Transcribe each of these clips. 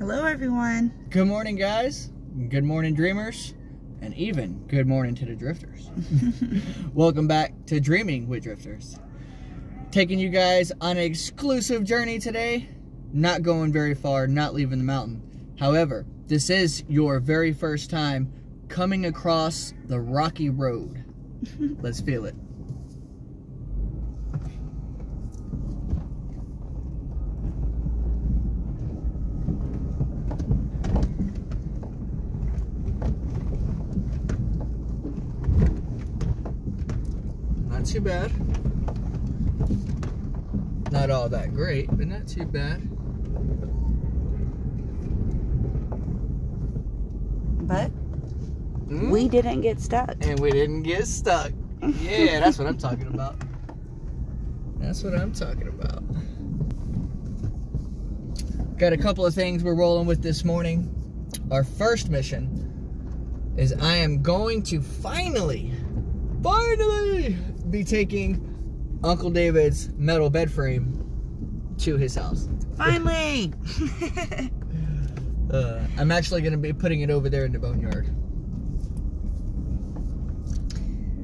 Hello, everyone. Good morning, guys. Good morning, dreamers. And even good morning to the drifters. Welcome back to Dreaming with Drifters. Taking you guys on an exclusive journey today. Not going very far, not leaving the mountain. However, this is your very first time coming across the rocky road. Let's feel it. Not too bad. Not all that great, but not too bad. But Mm. we didn't get stuck. and we didn't get stuck. Yeah, that's what I'm talking about. That's what I'm talking about. Got a couple of things we're rolling with this morning. Our first mission is I am going to finally, finally be taking Uncle David's metal bed frame to his house. Finally. Uh, I'm actually going to be putting it over there in the boneyard.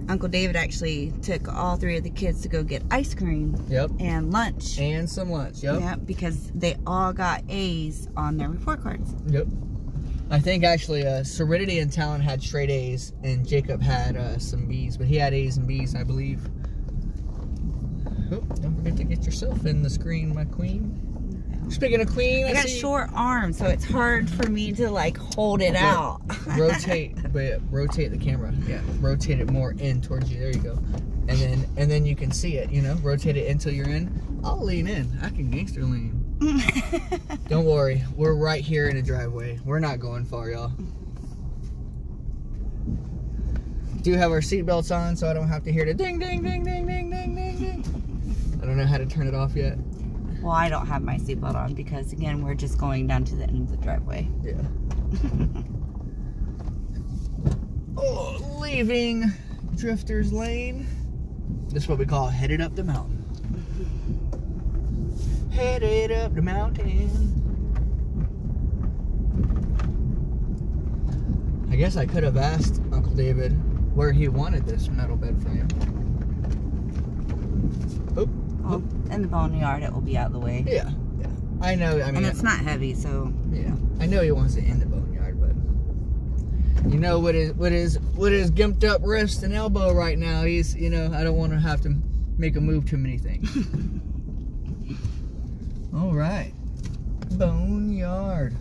Uncle David actually took all three of the kids to go get ice cream Yep. and lunch. And some lunch. Yep. Yeah, because they all got A's on their report cards. Yep. I think actually uh, Serenity and Talon had straight A's, and Jacob had uh, some B's, but he had A's and B's, I believe. Oh, don't forget to get yourself in the screen, my queen. Speaking of queen, I, I got see- short arms, so it's hard for me to like hold it out. rotate, but rotate the camera. Yeah, rotate it more in towards you. There you go. And then and then you can see it. You know, rotate it until you're in. I'll lean in. I can gangster lean. Don't worry, we're right here in the driveway. We're not going far, y'all. Do have our seatbelts on, so I don't have to hear the ding, ding, ding, ding, ding, ding, ding, ding. I don't know how to turn it off yet. well, I don't have my seatbelt on because again, we're just going down to the end of the driveway. Yeah. oh, leaving Drifter's Lane. This is what we call headed up the mountain. Headed up the mountain. I guess I could have asked Uncle David where he wanted this metal bed frame. Oh, Well, in the boneyard, it will be out of the way. yeah, yeah. I know. I mean, And it's not heavy, so Yeah, I know he wants it in the boneyard, but you know what is what is what is gimped up wrist and elbow right now. He's you know I don't want to have to make him move too many things. All right, boneyard.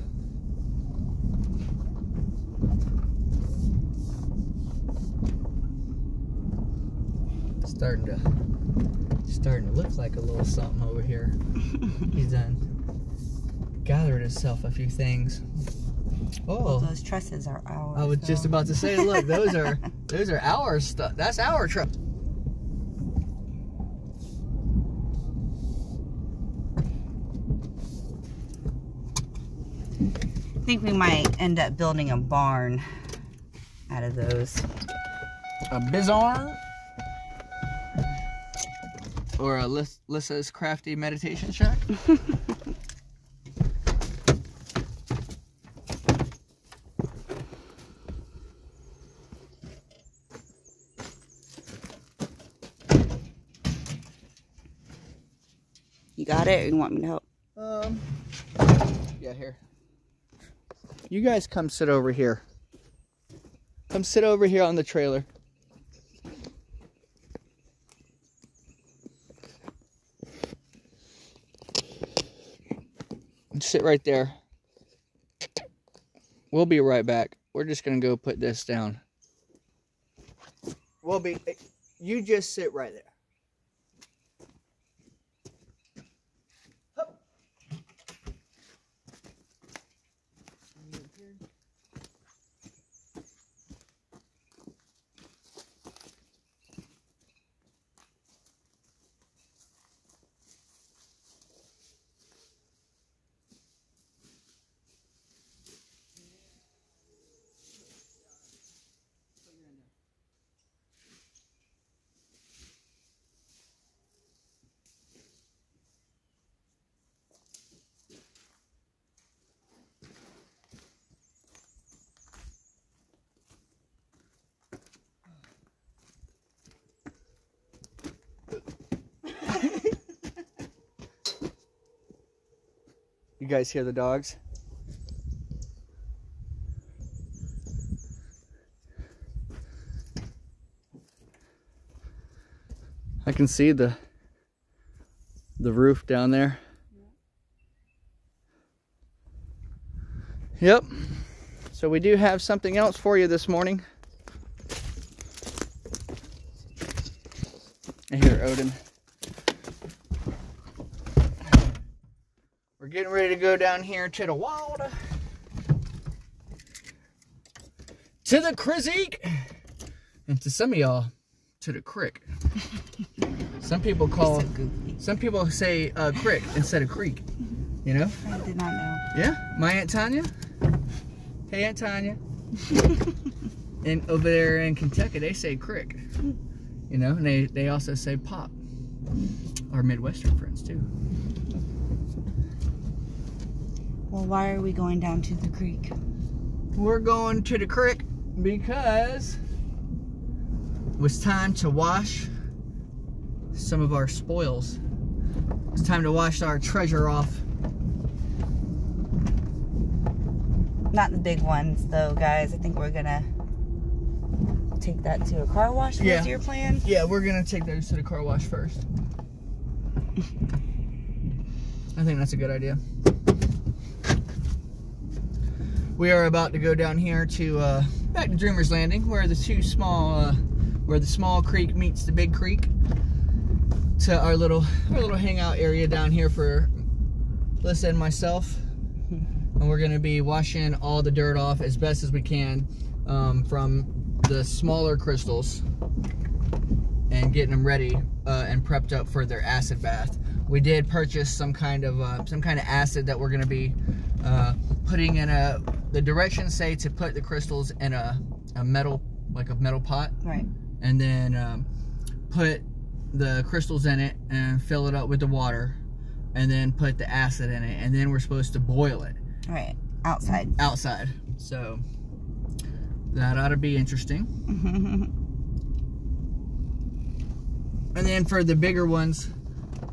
Starting to starting to look like a little something over here. He's done gathered himself a few things. well, Oh, those trusses are ours. I was just about to say, look, those are those are our stuff. That's our truck. Think we might end up building a barn out of those. A bizarre or a Lis- Lyssa's crafty meditation shack. You got it, or you want me to help? Um, yeah, here. You guys come sit over here. Come sit over here on the trailer. Sit right there. We'll be right back. We're just gonna go put this down. We'll be. You just sit right there. You guys hear the dogs? I can see the the roof down there. Yep. So we do have something else for you this morning. I hear Odin. We're getting ready to go down here to the wild, To the Krizik. And to some of y'all, to the crick. Some people call, so some people say uh, crick instead of creek. You know? I did not know. Yeah, my Aunt Tanya. Hey, Aunt Tanya. and over there in Kentucky, they say crick. You know, and they, they also say pop. Our Midwestern friends, too. Well, why are we going down to the creek? We're going to the creek because it was time to wash some of our spoils. It's time to wash our treasure off. Not the big ones, though, guys. I think we're gonna take that to a car wash. Yeah. Your plan? Yeah, we're gonna take those to the car wash first. I think that's a good idea. We are about to go down here to uh, back to Dreamer's Landing, where the two small, uh, where the small creek meets the big creek, to our little our little hangout area down here for Lyssa and myself. And we're gonna be washing all the dirt off as best as we can um, from the smaller crystals and getting them ready uh, and prepped up for their acid bath. We did purchase some kind of uh, some kind of acid that we're going to be uh, putting in a. The directions say to put the crystals in a, a metal like a metal pot, Right. and then um, put the crystals in it and fill it up with the water, and then put the acid in it, and then we're supposed to boil it Right. Outside. outside. So that ought to be interesting. And then for the bigger ones,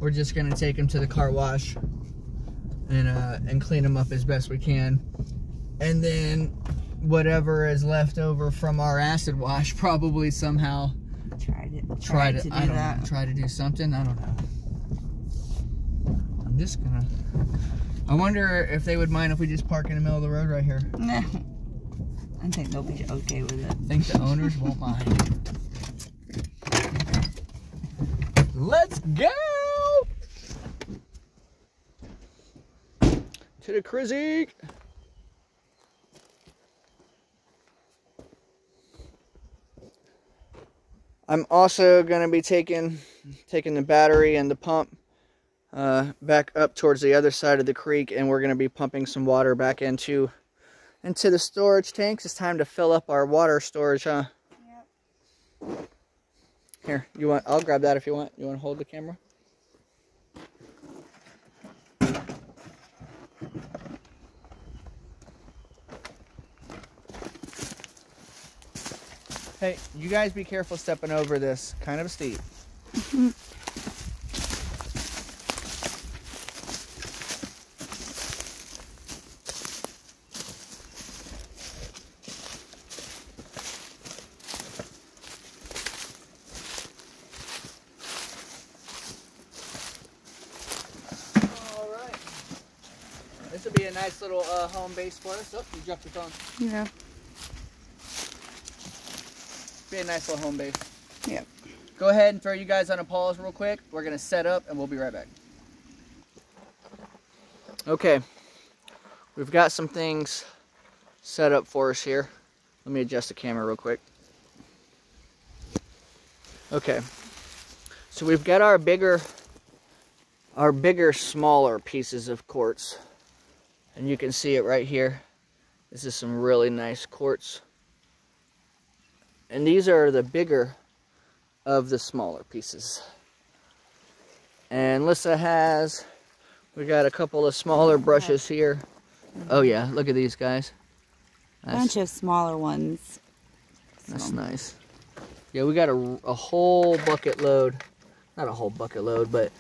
we're just gonna take them to the car wash and uh, and clean them up as best we can. And then whatever is left over from our acid wash, probably somehow tried it. try to, to do I don't that. know, try to do something. I don't know. I'm just gonna. I wonder if they would mind if we just park in the middle of the road right here. Nah. I think they'll be okay with it. I think the owners won't mind. Let's go to the Krizik. I'm also gonna be taking taking the battery and the pump uh, back up towards the other side of the creek, and we're gonna be pumping some water back into into the storage tanks. It's time to fill up our water storage, huh? Yep. Here, you want? I'll grab that if you want. You want to hold the camera? Hey, you guys be careful stepping over this. Kind of steep. All right. This would be a nice little uh, home base for us. Oh, you dropped your phone. Yeah. Be a nice little home base. Yep. Go ahead and throw you guys on a pause real quick. We're gonna set up and we'll be right back. Okay, we've got some things set up for us here. Let me adjust the camera real quick. Okay, so we've got our bigger, our bigger, smaller pieces of quartz, and you can see it right here. This is some really nice quartz. And these are the bigger of the smaller pieces. And Lyssa has, we got a couple of smaller brushes here. Oh yeah, look at these guys. That's, Bunch of smaller ones. that's So, nice. Yeah, we got a, a whole bucket load. Not a whole bucket load, but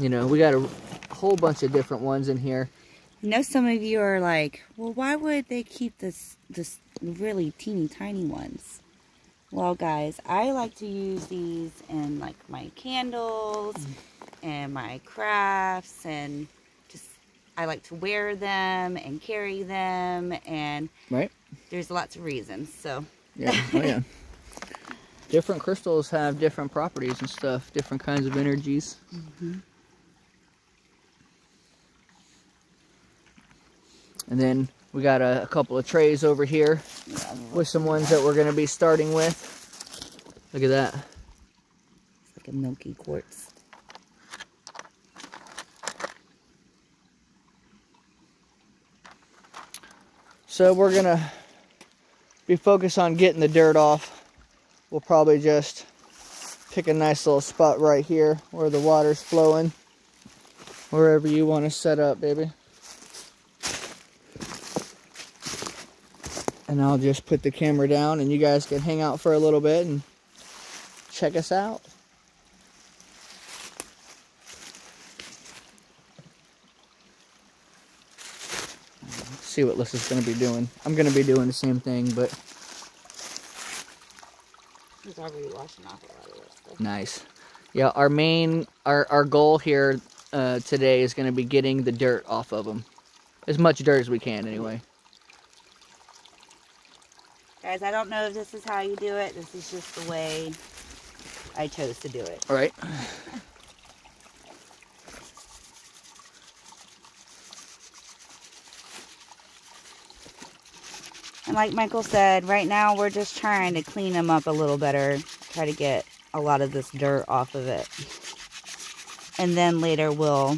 you know, we got a whole bunch of different ones in here. I know some of you are like, well, why would they keep this, this really teeny tiny ones? Well, guys, I like to use these in like my candles mm. and my crafts and just, I like to wear them and carry them and right. there's lots of reasons, so. Yeah, oh yeah. different crystals have different properties and stuff, different kinds of energies. Mm -hmm. And then we got a, a couple of trays over here with some ones that we're going to be starting with. Look at that. It's like a milky quartz. So we're going to be focused on getting the dirt off. We'll probably just pick a nice little spot right here where the water's flowing. Wherever you want to set up, baby. And I'll just put the camera down and you guys can hang out for a little bit and check us out. see what Lyssa's going to be doing. I'm going to be doing the same thing, but... He's already washing off a lot of stuff. Nice. Yeah, our main, our, our goal here uh, today is going to be getting the dirt off of them. As much dirt as we can, anyway. Guys, I don't know if this is how you do it. This is just the way I chose to do it. All right. And like Michael said, right now we're just trying to clean them up a little better. Try to get a lot of this dirt off of it. And then later we'll...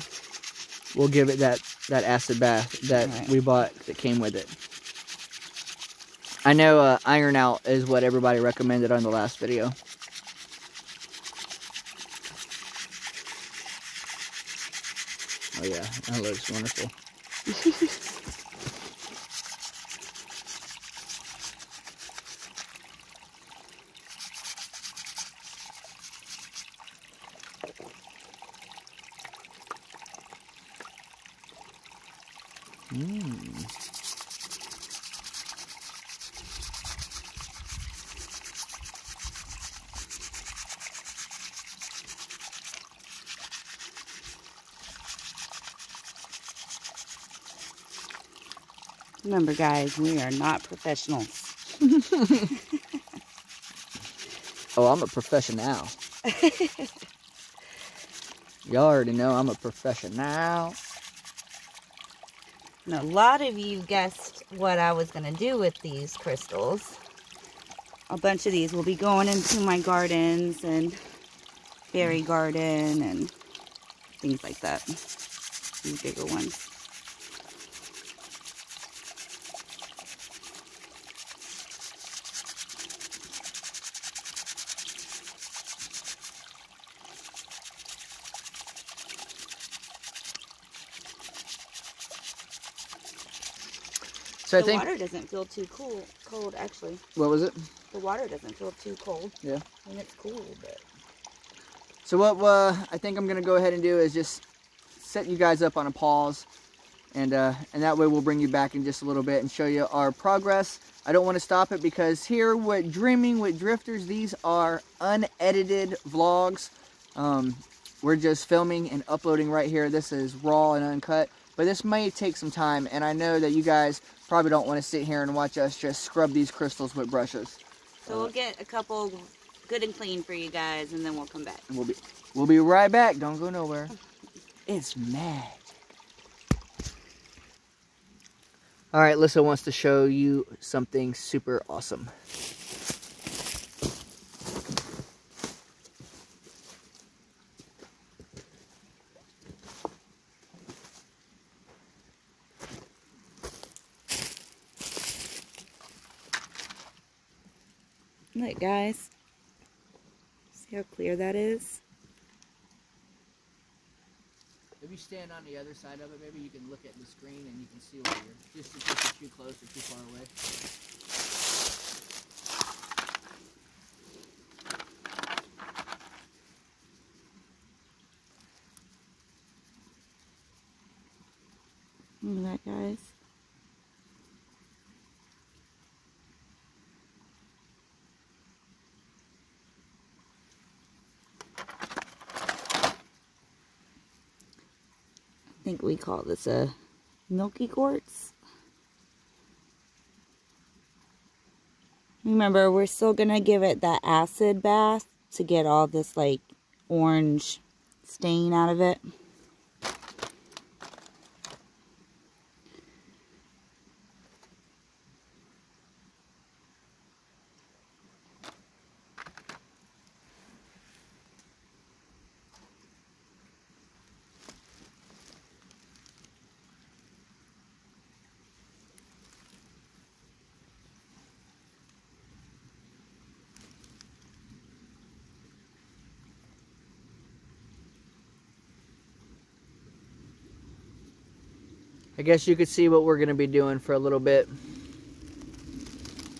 We'll give it that, that acid bath that right. we bought that came with it. I know uh, iron out is what everybody recommended on the last video. Oh yeah, that looks wonderful. Remember, guys, we are not professionals. oh, I'm a professional. Y'all already know I'm a professional. And a lot of you guessed what I was going to do with these crystals. A bunch of these will be going into my gardens and fairy garden and things like that. These bigger ones. The I think water doesn't feel too cool. Cold, actually. What was it? The water doesn't feel too cold. Yeah. I mean, it's cool, but. So what uh, I think I'm gonna go ahead and do is just set you guys up on a pause, and uh, and that way we'll bring you back in just a little bit and show you our progress. I don't want to stop it because here with Dreaming with Drifters, these are unedited vlogs. Um, we're just filming and uploading right here. This is raw and uncut, but this may take some time, and I know that you guys probably don't want to sit here and watch us just scrub these crystals with brushes. So we'll get a couple good and clean for you guys, and then we'll come back. We'll be, we'll be right back. Don't go nowhere. It's magic. All right, Lyssa wants to show you something super awesome. Guys. See how clear that is? If you stand on the other side of it, maybe you can look at the screen and you can see where you're just in too close or too far away. that, guys? I think we call this a milky quartz. Remember, we're still going to give it that acid bath to get all this like orange stain out of it. I guess you could see what we're going to be doing for a little bit.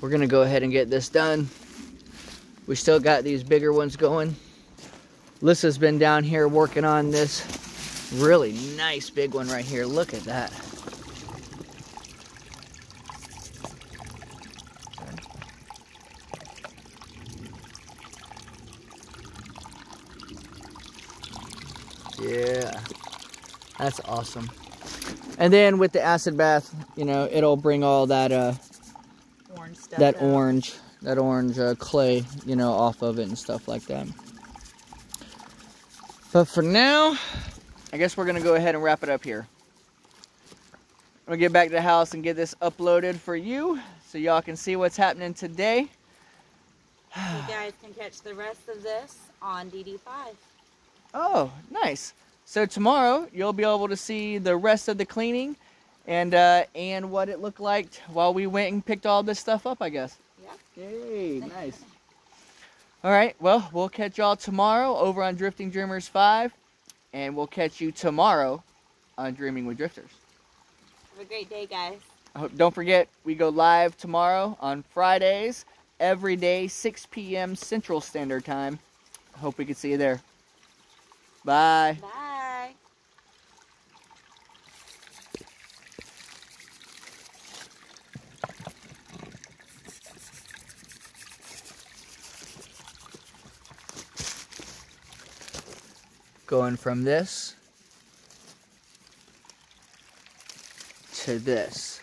We're going to go ahead and get this done. We still got these bigger ones going. Lyssa's been down here working on this really nice big one right here. Look at that. Yeah, that's awesome. And then with the acid bath, you know, it'll bring all that uh Orange stuff that out. orange that orange uh, clay, you know, off of it and stuff like that. But for now, I guess we're gonna go ahead and wrap it up here. I'm gonna get back to the house and get this uploaded for you so y'all can see what's happening today. You guys can catch the rest of this on DD5. Oh, nice. So tomorrow you'll be able to see the rest of the cleaning and uh, and what it looked like while we went and picked all this stuff up, I guess. Yeah. Yay, nice. All right, well, we'll catch y'all tomorrow over on Drifting Dreamers 5 and we'll catch you tomorrow on Dreaming with Drifters. Have a great day, guys. Oh, Don't forget, we go live tomorrow on Fridays, every day, 6 p.m. Central Standard Time. Hope we can see you there. Bye. Bye. Going from this to this.